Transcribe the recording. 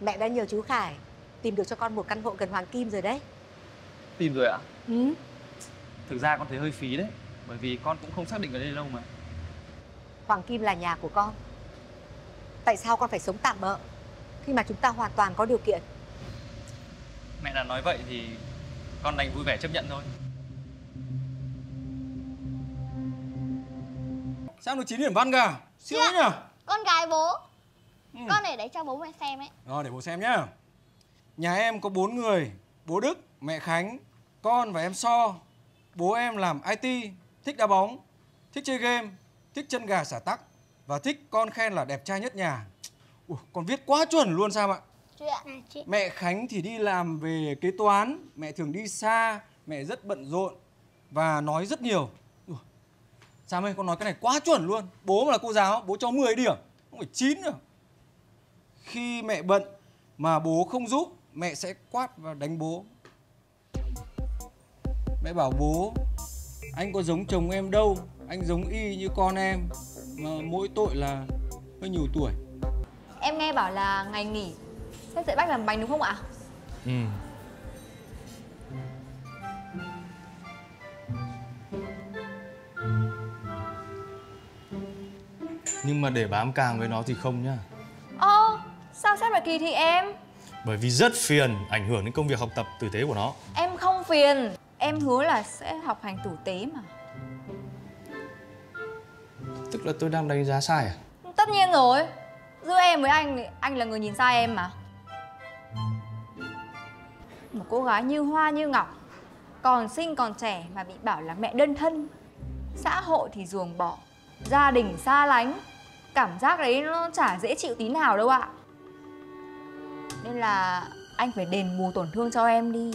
Mẹ đã nhờ chú Khải tìm được cho con một căn hộ gần Hoàng Kim rồi đấy. Tìm rồi ạ? Ừ. Thực ra con thấy hơi phí đấy. Bởi vì con cũng không xác định ở đây lâu mà. Hoàng Kim là nhà của con. Tại sao con phải sống tạm bợ khi mà chúng ta hoàn toàn có điều kiện? Mẹ đã nói vậy thì con đành vui vẻ chấp nhận thôi. Sao được 9 điểm văn cả? Siêu ấy nhỉ? Con gái bố Ừ. Con để đấy cho bố mẹ xem ấy Rồi để bố xem nhá. Nhà em có 4 người, bố Đức, mẹ Khánh, con và em So. Bố em làm IT, thích đá bóng, thích chơi game, thích chân gà xả tắc và thích con khen là đẹp trai nhất nhà. Ủa, con viết quá chuẩn luôn sao ạ? Chuyện Mẹ Khánh thì đi làm về kế toán, mẹ thường đi xa, mẹ rất bận rộn và nói rất nhiều. Ủa, Sam ơi, con nói cái này quá chuẩn luôn. Bố mà là cô giáo, bố cho 10 điểm, không phải 9 nữa. Khi mẹ bận mà bố không giúp, mẹ sẽ quát và đánh bố. Mẹ bảo bố, anh có giống chồng em đâu, anh giống y như con em, mà mỗi tội là hơi nhiều tuổi. Em nghe bảo là ngày nghỉ Sếp dạy bác làm bánh đúng không ạ? Ừ. Nhưng mà để bám càng với nó thì không nhá. Kỳ thị em? Bởi vì rất phiền, ảnh hưởng đến công việc học tập tử tế của nó. Em không phiền. Em hứa là sẽ học hành tử tế mà. Tức là tôi đang đánh giá sai à? Tất nhiên rồi. Giữa em với anh thì anh là người nhìn sai em mà. Một cô gái như hoa như ngọc Còn xinh còn trẻ mà bị bảo là mẹ đơn thân. Xã hội thì ruồng bỏ Gia đình xa lánh. Cảm giác đấy nó chả dễ chịu tí nào đâu ạ nên là anh phải đền bù tổn thương cho em đi.